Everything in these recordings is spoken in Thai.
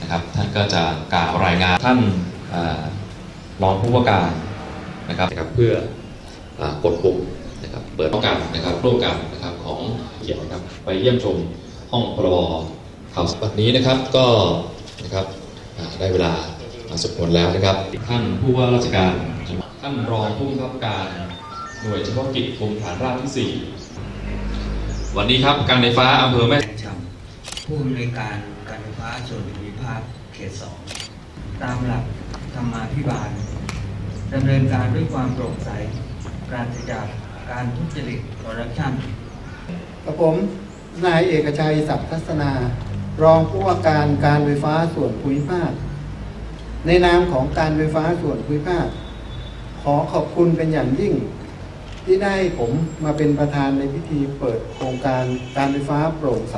นะครับท่านก็จะกล่าวรายงานท่านเอ่อรองผู้ว่าการนะครับรบเพื่ออกดปุ่มนะครับเปิดต้อการนะครับร่วมกันนะครับของเขียนนะครับไปเยี่ยมชมห้องพรบข่าวสดนี้นะครับก็นะครับได้เวลา สมควรแล้วนะครับ ท่านผู้ว่าราชการจังหวัดท่านรองผู้บังคับการหน่วยเฉพาะกิจกรมฐานราบที่ 4 วันนี้ครับการไฟฟ้าอำเภอแม่แสงชำผู้อำนวยการการไฟฟ้าส่วนภูมิภาคเขตสองตามหลักธรรมาภิบาลดำเนินการด้วยความโปร่งใสปราศจากการทุจริตคอร์รัปชันกับผมนายเอกชัยศักดิ์ทัศนา รองผู้ว่าการการไฟฟ้าส่วนภูมิภาค ในนามของการไฟฟ้าส่วนภูมิภาค ขอขอบคุณเป็นอย่างยิ่ง ที่ได้ผมมาเป็นประธานในพิธีเปิดโครงการการไฟฟ้าโปร่งใส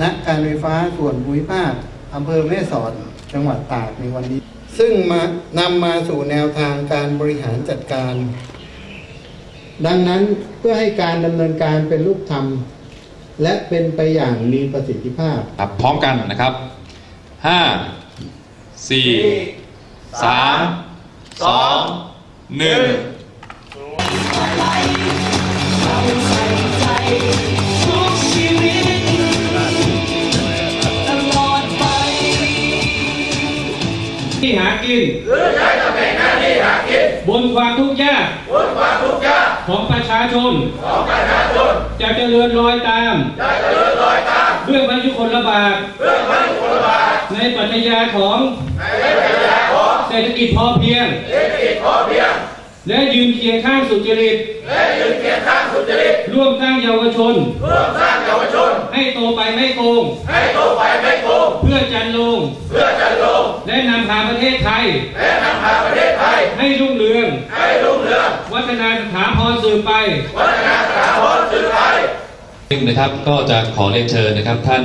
ณการไฟฟ้าส่วนภูมิภาคอำเภอแม่สอดจังหวัดตากในวันนี้ ซึ่งมานำมาสู่แนวทางการบริหารจัดการ ดังนั้นเพื่อให้การดำเนินการเป็นรูปธรรม และเป็นไปอย่างมีประสิทธิภาพ พร้อมกันนะครับห้า สี่สามสองหนึ่งทุกชีวิตตลอดไปที่หากินหรือใช้ตำแหน่งหน้าที่หากินบนความทุกข์ยากบนความทุกข์ยากของประชาชนของประชาชนจะเจริญรอยตามจะเจริญรอยตามเรื่องพระยุคลบาทเรื่องพระยุคลบาท ในปรัชญาของในปรัชญาของเศรษฐกิจพอเพียงเศรษฐกิจพอเพียง และยืนเคียงข้างสุจริตและยืนเคียงข้างสุจริตร่วมสร้างเยาวชนร่วมสร้างเยาวชน ให้โตไปไม่โกง ให้โตไปไม่โกง เพื่อจันลง เพื่อจันลง และนำพาประเทศไทย และนำพาประเทศไทย ให้รุ่งเรือง ให้รุ่งเรือง วัฒนาสถาพรสืบไป วัฒนาสถาพรสืบไปซึ่งนะครับก็จะขอเรียนเชิญนะครับท่าน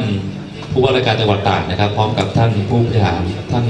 ผู้ว่าราชการจังหวัดตากนะครับ พร้อมกับท่านผู้บริหารท่าน